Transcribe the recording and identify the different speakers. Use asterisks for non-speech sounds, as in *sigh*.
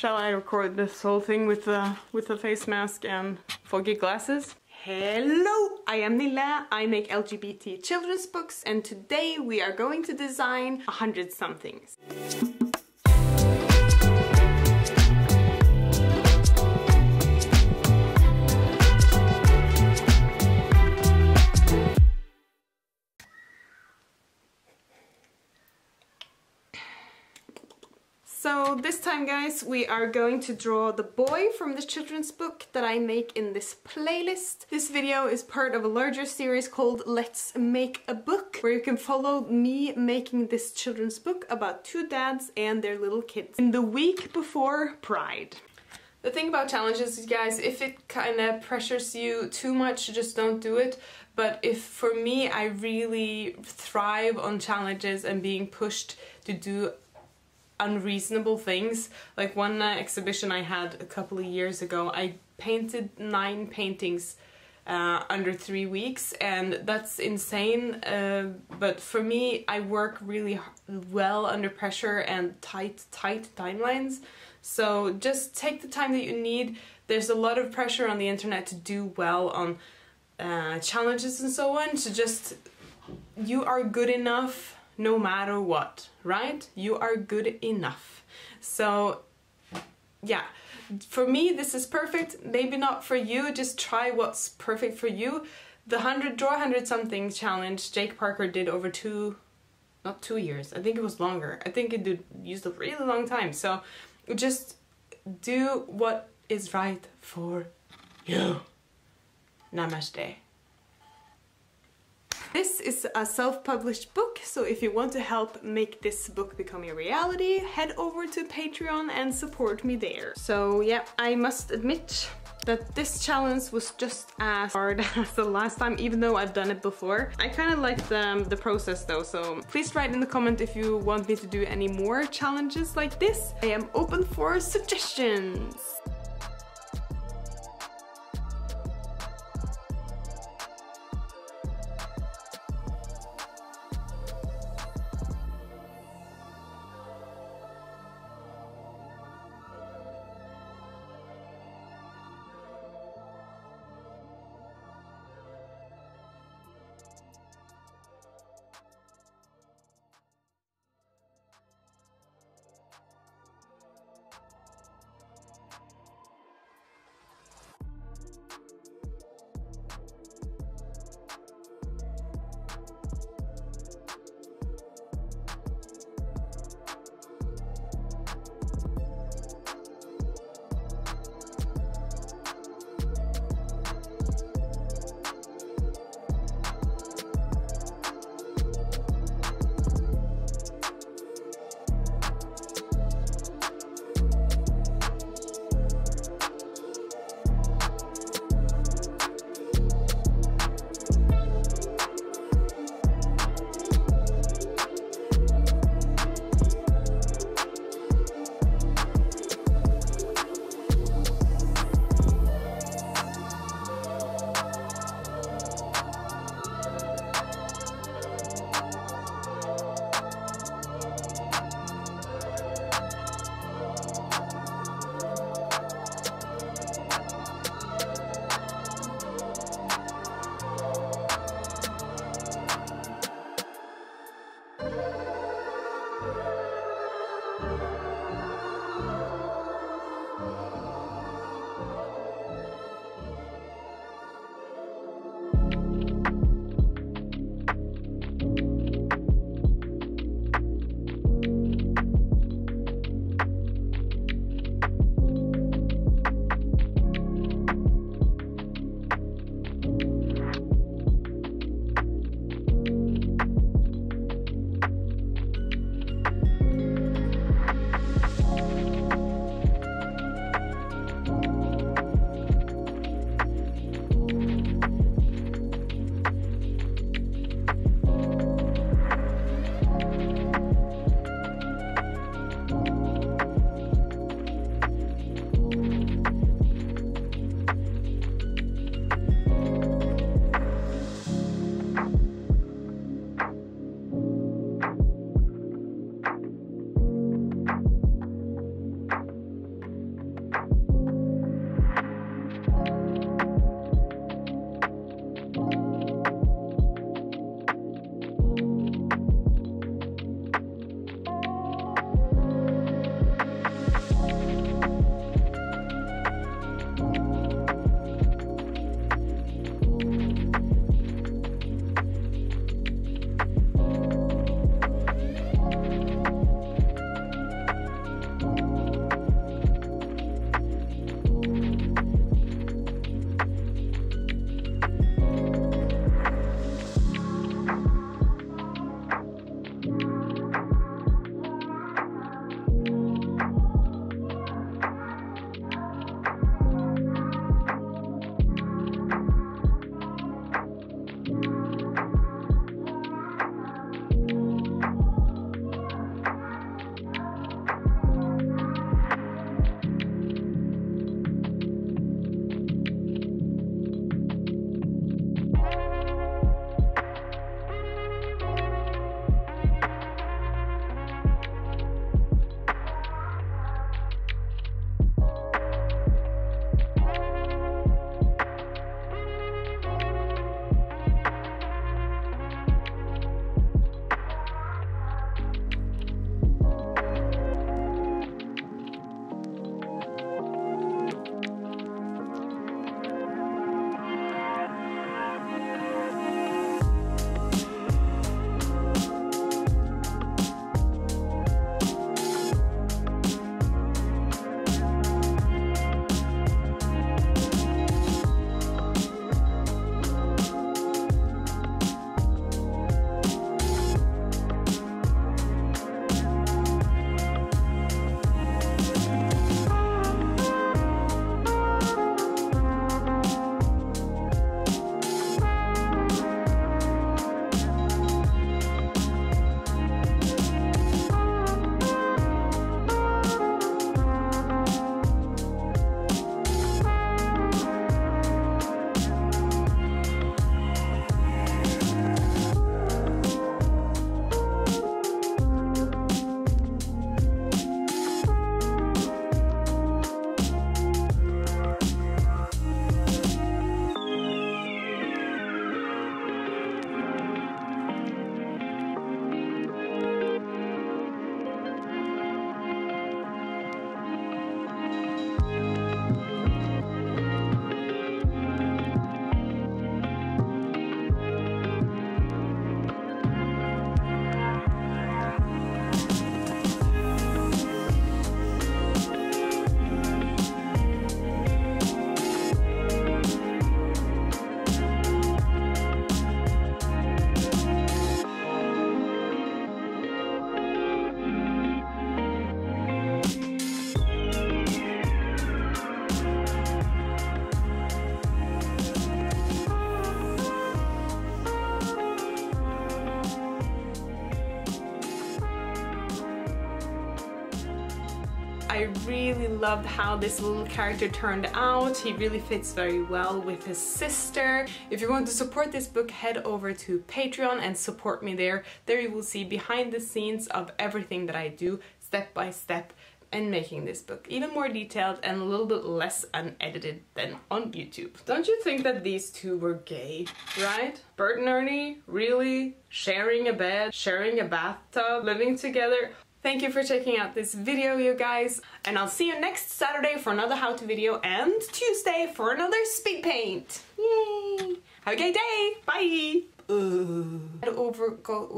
Speaker 1: Shall I record this whole thing with the with the face mask and foggy glasses? Hello, I am Nille, I make LGBT children's books and today we are going to design a hundred somethings. This time guys we are going to draw the boy from the children's book that I make in this playlist. This video is part of a larger series called Let's Make a Book where you can follow me making this children's book about two dads and their little kids in the week before Pride. The thing about challenges is guys, if it kind of pressures you too much, just don't do it. But if for me, I really thrive on challenges and being pushed to do unreasonable things. Like one uh, exhibition I had a couple of years ago, I painted nine paintings uh, under three weeks and that's insane uh, but for me I work really well under pressure and tight tight timelines so just take the time that you need there's a lot of pressure on the internet to do well on uh, challenges and so on so just you are good enough no matter what, right? You are good enough. So yeah, for me this is perfect, maybe not for you, just try what's perfect for you. The 100 Draw 100 Something challenge Jake Parker did over two, not two years, I think it was longer. I think it did, used a really long time. So just do what is right for you. Namaste. This is a self-published book, so if you want to help make this book become a reality, head over to Patreon and support me there. So yeah, I must admit that this challenge was just as hard *laughs* as the last time, even though I've done it before. I kind of like the, um, the process though, so please write in the comment if you want me to do any more challenges like this. I am open for suggestions. Really loved how this little character turned out. He really fits very well with his sister. If you want to support this book, head over to Patreon and support me there. There you will see behind the scenes of everything that I do, step by step, and making this book even more detailed and a little bit less unedited than on YouTube. Don't you think that these two were gay, right? Bert and Ernie, really? Sharing a bed, sharing a bathtub, living together? Thank you for checking out this video, you guys, and I'll see you next Saturday for another how-to video and Tuesday for another speed paint. Yay! Have a great day! Bye! Uh. Over go